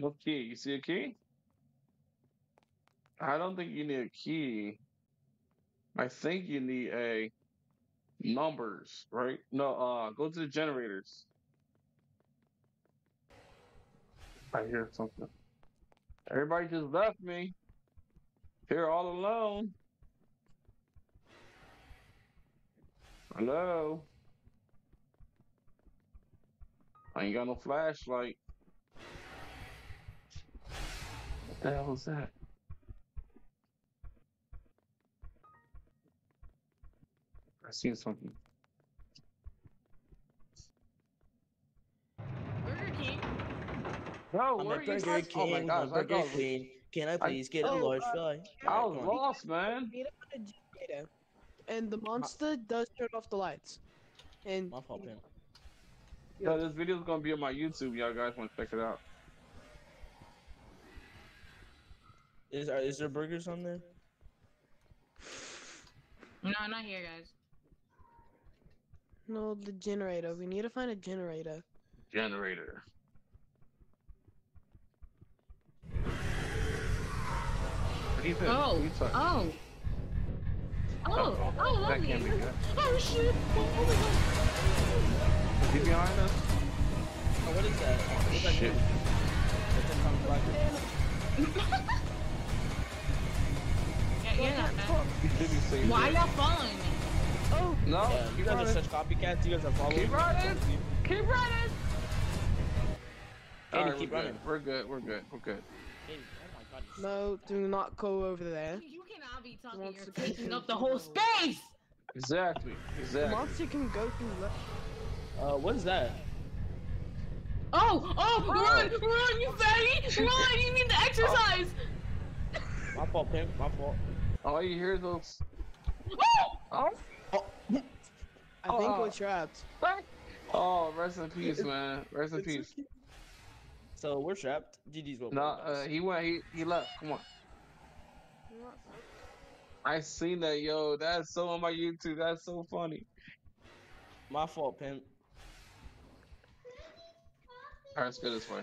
What key? You see a key? I don't think you need a key. I think you need a numbers, right? No, uh, go to the generators. I hear something. Everybody just left me. Here all alone. Hello? I ain't got no flashlight. What the hell is that? I seen something. Burger King. Bro, I'm where a are you Burger guys? Oh my King, gosh, I'm I Burger King. Can I I- please get a Oh, large uh, fry? I was lost, man. Need to find a generator. And the monster does turn off the lights. And My fault, man. Yo, this video's gonna be on my YouTube. Y'all guys want to check it out? Is are, is there burgers on there? No, not here, guys. no, the generator. We need to find a generator. Generator. What do you think? Oh, What do you oh. Oh, Uh-oh. oh, That lovely. can't be good. Oh shit! Oh, oh Is he behind us? Oh, what is that? What's that Shit. mean? you're not bad. You should be safe. Why there. y'all following me? Oh, No, Yeah, you guys are running. such copycats. You guys are following. Keep me. running. Keep running. Katie, Alright, keep we're running. Good. We're good. We're good. We're good. Katie, oh my god. no, do not go over there. You cannot be talking. Wants You're taking up the whole go. space. Exactly. The Exactly. monster can go through left. Uh, what is that? Oh, oh, run, run, you fatty! Run! You need to exercise. My fault, pimp. My fault. All you hear is those. Oh! Oh. I think Oh. we're trapped. Oh, rest in peace, man. Rest in peace. So we're trapped. GG's what No, uh, he went. He he left. Come on. I seen that, yo. That's so on my YouTube. That's so funny. My fault, pimp. All right, let's go this way.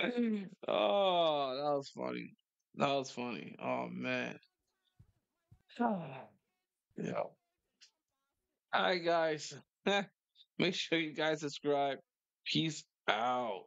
Mm. oh, that was funny. That was funny. Oh man. Yeah. All right, guys. Make sure you guys subscribe. Peace out.